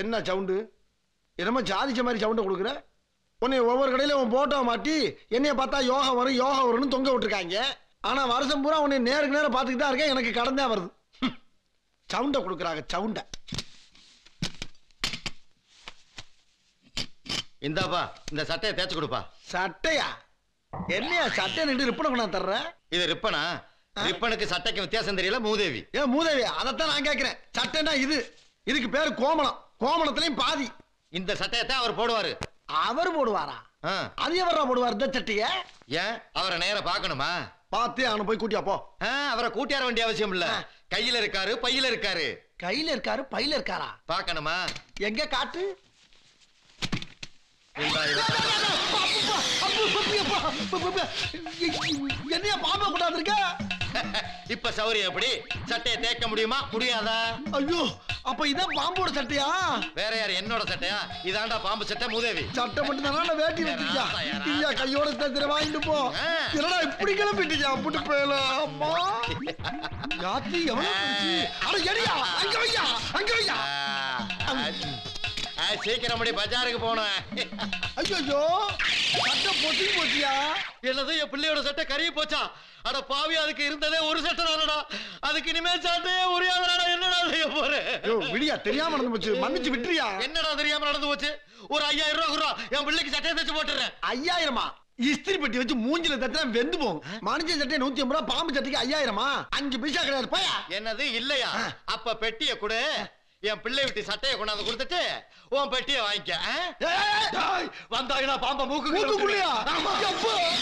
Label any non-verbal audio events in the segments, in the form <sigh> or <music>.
என்ன சவுண்டு? என்னமோ ஜாதிச்ச மாதிரி சவுண்டை கொடுக்குற? உன்னை ஒவ்வொரு கடையில உன் போட்டோ மாட்டி என்னைய பார்த்தா யோகா வரும் யோகா வரும்னு தொங்க விட்டுருக்காங்க. ஆனா வருஷம் பூரா உன்னை நேருக்கு நேரம் பார்த்துக்கிட்டு தான் இருக்கேன் எனக்கு கடன் தான் வருது. சவுண்டை கொடுக்குறாங்க சவுண்டை. இந்தாப்பா இந்த சட்டையை தேய்ச்சு கொடுப்பா. சட்டையா? என்னையா சட்டை நின்று ரிப்பனை கொண்டாந்து தர்ற? இது ரிப்பனா? ரிப்பனுக்கு சட்டைக்கு வித்தியாசம் தெரியல மூதேவி. ஏன் மூதேவி அதைத்தான் நான் கேட்கிறேன். சட்டைன்னா இது. இதுக்கு பேரு கோமணம் கோமணத்துலயும் பாதி. இந்த சட்டையை தான் அவர் போடுவாரு. அவர் போடுவாரா. அது எவரா போடுவார் இந்த சட்டைய? ஏன்? அவரை நேரா பார்க்கணுமா? பார்த்தே அவனை போய் கூட்டியா போ. அவரை கூட்டியார வேண்டிய அவசியம் இல்ல. கையில இருக்காரு பையில இருக்காரு. கையில இருக்காரு பையில இருக்காரா? பார்க்கணுமா? எங்க காட்டு? என்னையா பாம்பை கொண்டாந்துருக்க? <laughs> இப்ப சௌரியம் எப்படி? சட்டையை தேய்க்க முடியுமா? முடியாதா? ஐயோ அப்ப இதான் பாம்போட சட்டையா? வேற யார் என்னோட சட்டையா? இதாண்டா பாம்பு சட்டை மூதேவி. சட்டை மட்டும் தானே வேட்டி வச்சிருக்கியா இல்லையா கையோட தத்திர வாங்கிட்டு போ. என்னடா இப்படி கிளம்பிட்டியா? புட்டு போயல அம்மா. யாத்தி எவ்வளவு? அட எடியா அங்க வையா அங்க வையா. சீக்கிரம் முடி பஜாருக்கு போனேன் ஐயோ சட்டை பொட்டி போச்சியா? என்னது என் பிள்ளையோட சட்டை கருகி போச்சா? அட பாவி அதுக்கு இருந்ததே ஒரு சட்டை அதுக்கு இனிமே சட்டையே உரியாதடா என்னடா செய்ய போறேன் விடியா தெரியாம நடந்து போச்சு. மன்னிச்சு விட்டுறியா? என்னடா தெரியாம நடந்து போச்சு? ஒரு ஐயாயிரம் ரூபா குடுறா. என் பிள்ளைக்கு சட்டையை தைச்சு போட்டுறேன். ஐயாயிரமா? இஸ்திரி பெட்டி வச்சு மூஞ்சில தட்டினா வெந்து போகும். மனுஷன் சட்டை நூத்தி ஐம்பது ரூபா பாம்பு சட்டைக்கு ஐயாயிரமா? அஞ்சு பைசா கிடையாது போயா? என்னது இல்லையா. அப்ப பெட்டியை கொடு. என் பிள்ளை விட்டு சட்டையை கொண்டாந்து கொடுத்துட்டு உன் பெட்டியை வாங்கிக்க? வந்தாங்கன்னா பாம்ப மூக்கு?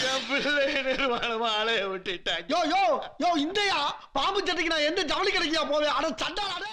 என் பிள்ளை நிர்வாணமா அலைய விட்டுட்டாங்க யோ யோ யோ இந்தயா? பாம்பு சட்டைக்கு நான் எந்த ஜவுளி கடைக்கியா போவேன்? அட சண்டாடா